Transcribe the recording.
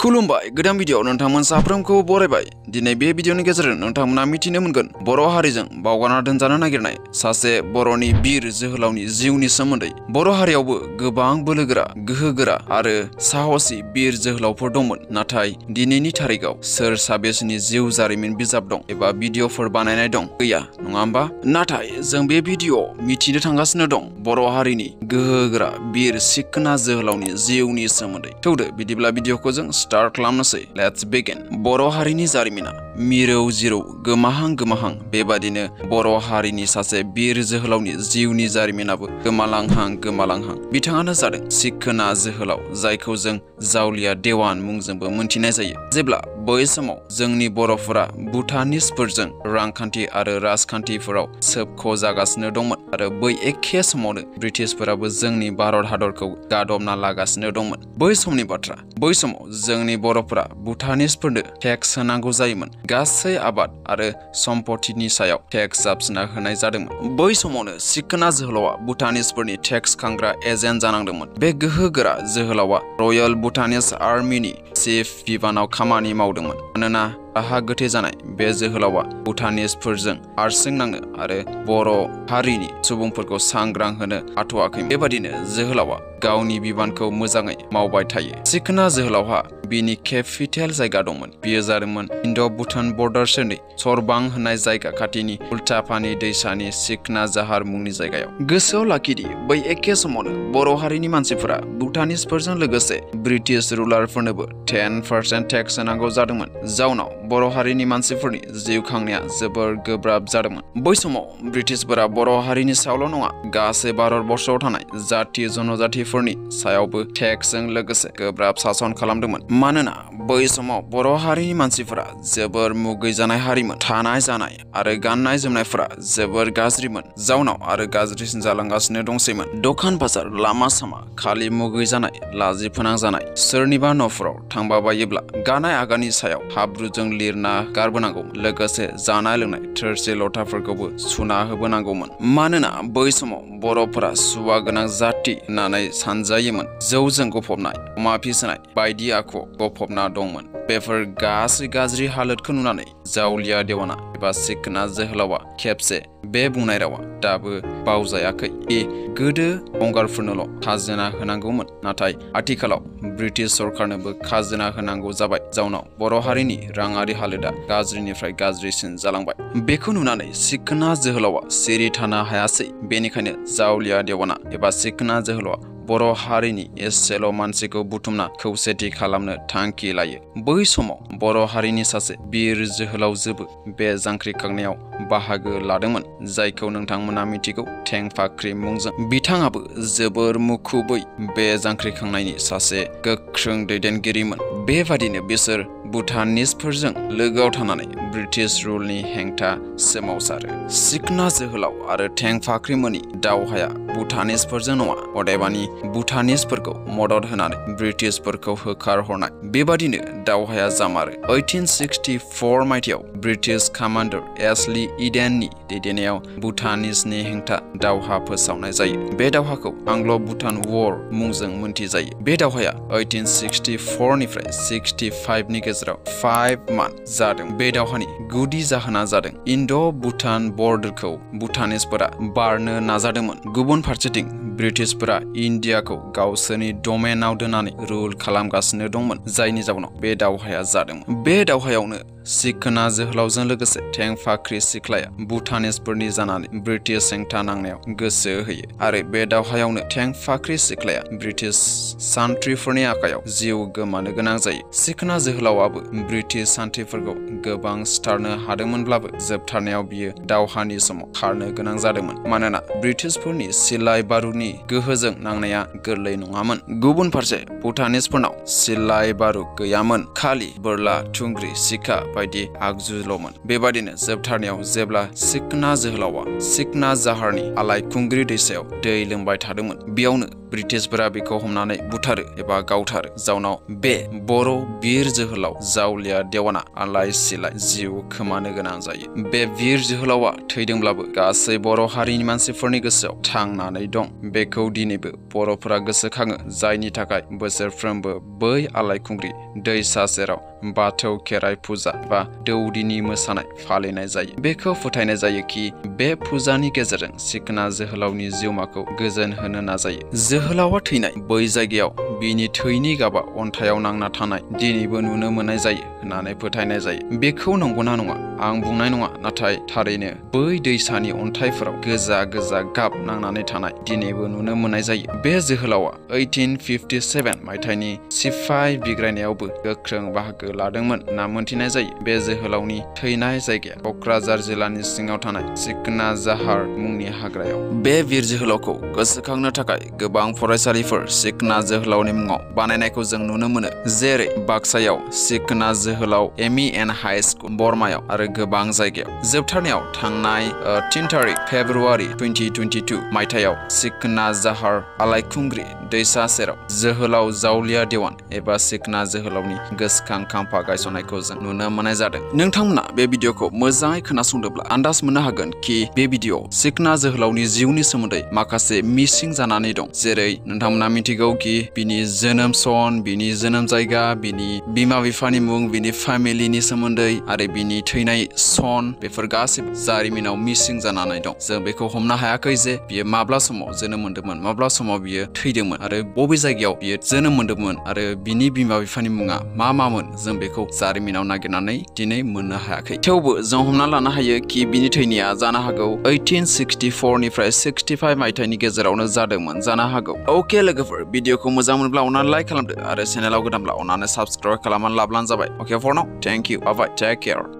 खुलुमबाय गोदान भिडिअ नोंथांमोन साफ्रोमखौ बरायबाय दिनै बे भिडिअनि गेजेरजों नोंथांमोना मिथिनो मोनगोन बर' हारिजों बावगारना दोनजानो नागिरनाय सासे बर'नि बिर जोहोलावनि जिउनि सोमोन्दै बर' हारियावबो गोबां बोलोगोरा गोहोगोरा आरो साहसि बिर जोहोलावफोर दंमोन नाथाय दिनैनि थारिखआव सोर साबेसेनि जिउ जारिमिन बिजाब दं एबा भिडिअफोर बानायनाय दं गैया नङा होमबा नाथाय जों बे भिडिअ मिथिनो थांगासिनो दं बर' हारिनि गोहोगोरा बिर सिखोना जोहोलावनि जिउनि सोमोन्दै थौदो बिदिब्ला भिडिअखौ जों Star Club Let's begin. Boro Harini Zarimina मिरौ जिरौ गोमाहां गोमाहां बेबादिनो बर' हारिनि सासे बिर जोहोलावनि जिउनि जारिमिनाबो गोमालांहां गोमालांहां बिथाङानो जादों सिखोना जोहोलाव जायखौ जों जावलिया देवान मुंजोंबो मोनथिनाय जायो जेब्ला बै समाव जोंनि बर'फोरा भुटानिसफोरजों रांखान्थि आरो राजखान्थिफोराव सोबख' जागासिनो दंमोन आरो बै एखे समावनो ब्रिटिशफोराबो जोंनि भारत हादरखौ गादबना लागासिनो दंमोन बै समनि बाथ्रा बै समाव जोंनि बर'फोरा भुटानिसफोरनो टेक्स होनांगौ जायोमोन गासै आबाद आरो सम्पतिनि सायाव टेक्स जाबसिना होनाय जादोंमोन बै समावनो सिखोना जोहोलावा भुटानिसफोरनि टेक्स खांग्रा एजेन्ट जानांदोंमोन बे गोहोगोरा जोहोलावा रयेल भुटानिस आर्मिनि चिफ बिबानाव खामानि मावदोंमोन मानोना राहा गोथे जानाय। बे जोहोलावा भुटानिसफोरजों हारसिं नांनो आरो बर' हारिनि सुबुंफोरखौ सांग्रां होनो हाथ'वाखै बेबादिनो जोहोलावा गावनि बिबानखौ मोजाङै मावबाय थायो। सिखोना जोहोलावहा बिनि केपिटेल जायगा दंमोन। बियो जादोंमोन इन्ड' भुटान बर्डार सरबां होननाय जायगा खाथिनि उल्टापानि सिखना जाहार मुंनि जायगायाव। गोसोआव लाखिदि बै एखे समावनो बर' हारिनि मानसिफोरा भुटानिसफोरजों ब्रिटिश रुलारफोरनोबो टेन पार्सेन्ट टेक्स होनांगौ जादोंमोन। जाउनाव बर' हारिनि मानसिफोरनि जिउ खांनाया जोबोर गोब्राब जादोंमोन। बै समाव ब्रिटिशफोरा बर' हारिनि सायावल' नङा, गासै भारत बर्षआव थानाय जाति जनजातिफोरनि सायावबो टेक्सजों लोगोसे गोब्राब सासन खालामदोंमोन। मानोना बै समाव बर' हारिनि मानसिफोरा जोबोर मुगै जानाय हारिमोन। थानाय जानाय आरो गाननाय जोमनायफोरा जोबोर गाज्रिमोन। जाउनाव आरो गाज्रिसिन जालांगासिनो दंसैमोन। दखान बाज़ार लामा सामा खालि मुगै जानाय लाजि फोनांजानाय सोरनिबा न'फोराव थांबा बायोब्ला गानाय आगाननि सायाव हाब्रुजों लिरना गारबोनांगौमोन लोगोसे जानाय लोंनाय, थोरसि लथाफोरखौबो सुना होबोनांगौमोन। मानोना बै समाव बर'फोरा सुवा गोनां जाति होननानै सानजायोमोन। जौजों गफबनाय, अमा फिसिनाय बायदि आखु गफबना दंमोन। बेफोर गासै गाज्रि हालोदखौ नुनानै जावलिया देवाना एबा सिखोना जोहोलावा खेबसे बे बुंनाय रावा दाबो बावजायाखै दि गोदो गंगारफोरनोल' खाजोना होनांगौमोन नाथाय आथिखालाव ब्रिटिश सरकारनोबो खाजोना होनांगौ जाबाय जाउनाव बर' हारिनि राङारि हालोदा गाज्रिनिफ्राय गाज्रिसिन जालांबाय बेखौ नुनानै सिखोना जोहोलावा सिरि थानो हायासै बेनिखायनो जावलिया देवाना एबा सिखोना जोहोलावा बर' हारिनि एसेल' मानसिखौ बुथुमना खौसेथि खालामनो थांखि लायो। बै समाव बर' हारिनि सासे बिर जोहोलावजोबो बे जांख्रिखांनायाव बाहागो लादोंमोन, जायखौ नोंथांमोना मिथिगौ थेंफाख्रि मुंजों। बिथाङाबो जोबोर मुखुबै बे जांख्रिखांनायनि सासे गोख्रों दैदेनगिरिमोन। बेबादिनो बिसोर भुटानिसफोरजों लोगोआव थानानै ब्रिटिश रुलनि हेंथा सोमावसारो। सिखना जोहोलाव आरो थेंफाख्रिमोननि दावहाया भुटानिसफोरजों नङा, अदेबानि भुटानिसफोरखौ मदद होनानै ब्रिटिशफोरखौ होखारहरनाय। बेबादिनो दावहाया जामारो। 1864 मायथाइयाव ब्रिटिश कामान्डार एसलि इडेननि दैदेननायाव भुटानिसनि हेंथा दावहा फोसावनाय जायो। बे दावहाखौ आंग्ल' भुटान वार मुंजों मोनथिजायो। बे दावहाया 1864 निफ्राय 65 नि गेजेराव 5 मान्थ जादों बे दावहानि गुदि जाहोना जादों इन्ड' भुटान बर्डारखौ भुटानिसफोरा बारनो नाजादोंमोन गुबुन फारसेथिं ब्रिटिशफोरा इन्डियाखौ गावसोरनि डमेनाव दोननानै रुल खालामगासिनो दंमोन जायनि जाउनाव बे दावहाया जादोंमोन बे दावहायावनो सिखोना जोहोलावजों लोगोसे थेंफाख्रि सिख्लाया भुटानिसफोरनि जानानै ब्रिटिश हेंथा नांनायाव गोसो होयो आरो बे दावहायावनो थेंफाख्रि सिख्लाया ब्रिटिश सान्थ्रिफोरनि आखायाव जिउ गोमानो गोनां जायो सिखोना जोहोलावाबो ब्रिटिश सान्थ्रिफोरखौ गोबां सिथारनो हादोंमोनब्लाबो जोबथारनायाव बियो दावहानि समाव खारनो गोनां जादोंमोन मानोना ब्रिटिशफोरनि सिलाय बारुदनि गोहोजों नांनाया गोरलै नङामोन गुबुन फारसे भुटानिसफोरनाव सिलाय बारुद गैयामोन खालि बोरला थुंग्रि सिखा बायदि आगजुल'मोन। बेबादिनो जोबथारनायाव जेब्ला सिखना जोहोलावा सिखना जाहारनि आलायखुंग्रि दैसायाव दै लोंबाय थादोंमोन, बेयावनो ब्रिटिशफोरा बेखौ हमनानै बुथारो एबा गावथारो, जाउनाव बे बर' बिर जोहोलाव जावलिया देवाना आलाय सिलाय जिउ खोमानो गोनां जायो। बे बिर जोहोलावा थैदोंब्लाबो गासै बर' हारिनि मानसिफोरनि गोसोआव थांनानै दं। बेखौ दिनैबो बर'फोरा गोसोखाङो, जायनि थाखाय बोसोरफ्रोमबो बै आलायखुंग्रि दैसा सेराव बाथौ खेराइ फुजा बा दौदिनि मोसानाय फालिनाय जायो बेखौ फोथायनाय जायो कि बे फुजानि गेजेरजों सिखोना जोहोलावनि जिउमाखौ गोजोन होनो नाजायो जोहोलावा थैनाय बै जायगायाव बिनि थैनि गाबा अन्थाइयाव नांना थानाय दिनैबो नुनो मोननाय जायो होननानै फोथायनाय जायो बेखौ नंगौना नङा आं बुंनाय नङा नाथाय थारैनो बै दैसानि अन्थाइफोराव गोजा गोजा गाब नांनानै थानाय दिनैबो नुनो मोननाय जायो बे जोहोलावा 1857 मायथाइनि सिफाय बिग्रायनायावबो गोख्रों बाहागो लादोंमोन होनना मोनथिनाय जायो बे जोहोलावनि थैनाय जायगाया क'क्राझार जिल्लानि सिङाव थानाय सिखना जाहार मुंनि हाग्रायाव बे बिर जोहोलावखौ गोसोखांनो थाखाय गोबां फरायसालिफोर सिखना जोहोलावनि मुङाव बानायनायखौ जों नुनो मोनो, जेरै बाक्सायाव, सिखना जोहोलाव, M E N high school, बरमायाव आरो गोबां जायगायाव। जोबथारनायाव थांनाय तिन थारिख फेब्रुवारि 2022 मायथाइयाव सिखना जाहार आलायखुंग्रि दैसा सेराव जोहोलाव जावलिया देवान एबा सिखना जोहोलावनि गोसोखां खाम्फा गायसननायखौ जों नुनो मोननाय जादों। नोंथांमोना बे भिडिअखौ मोजाङै खोनासंदोंब्ला आन्दाज मोननो हागोन कि बे भिडिअ सिखना जोहोलावनि जिउनि सोमोन्दै माखासे मिसिं जानानै दं, जेरै नोंथांमोना मिथिगौ कि बिनि जोनोम सन बिनि जोनोम जायगा बिनि बिमा बिफानि मुं बिनि फेमिलिनि सोमोन्दै आरो बिनि थैनाय सन बेफोर गासैबो जारिमिनाव मिसिं जानानै दं जों बेखौ हमनो हायाखै जे बियो माब्ला समाव जोनोम मोन्दोंमोन माब्ला समाव बियो थैदोंमोन आरो बबे जायगायाव बियो जोनोम मोन्दोंमोन आरो बिनि बिमा बिफानि मुङा मा मामोन जों बेखौ जारिमिनाव नागिरनानै दिनै मोननो हायाखै थेवबो जों हमना लानो हायो कि बिनि थैनाया जानो हागौ 1864 निफ्राय 65 मायथाइनि गेजेरावनो जादोंमोन जानो हागौ अके लोगोफोर भिडिअखौ मोजां मोनब्ला अननानै लाइक खालामदो आरो चेनेलाव गोदानब्ला अननानै साबस्क्राइब खालामनानै लाब्लानो जाबाय okay for now thank you bye take care